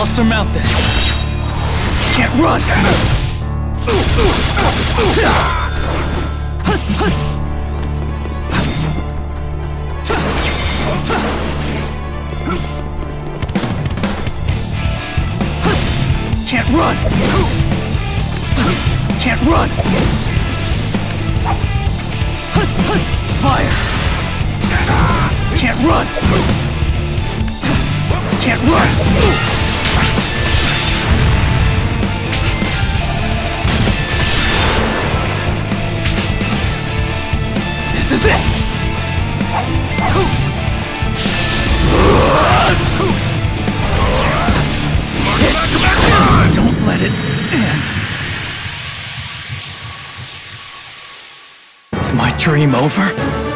I'll surmount this. Can't run! Can't run! Can't run! Fire! Can't run! Can't run! Don't let it end. Is my dream over?